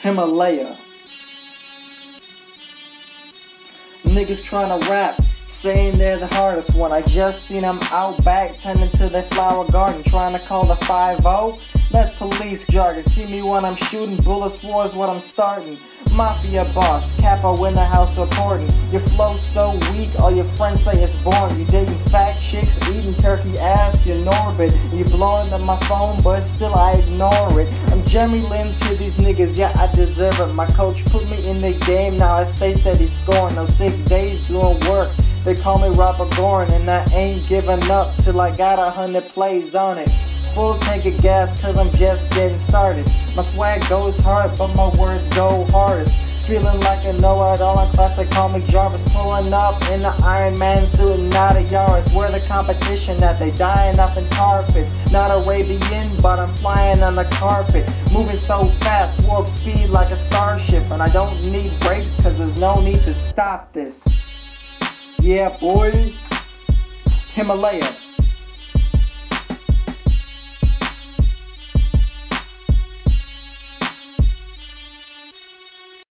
Himalaya. Niggas trying to rap, saying they're the hardest one. I just seen them out back, tending to their flower garden, trying to call the 5 0. That's police jargon. See me when I'm shooting, bullets war is what I'm starting. Mafia boss, capo in the house reporting. Your flow so weak, all your friends say it's boring. You dating fat chicks, eating turkey ass, you're Norbit. You blowing up my phone, but still I ignore it. I'm Jeremy Lin to these niggas, yeah, I deserve it. My coach put me in the game, now I stay steady scoring. No sick days doing work. They call me Robert Goren, and I ain't giving up till I got a hundred plays on it full tank of gas cause I'm just getting started. My swag goes hard, but my words go hardest. Feeling like a know-it-all in class, they call me Jarvis. Pulling up in the Iron Man suit and not a Yaris. Where the competition that they dying up in carpets. Not Arabian, but I'm flying on the carpet. Moving so fast, warp speed like a starship. And I don't need brakes cause there's no need to stop this. Yeah, boy. Himalaya.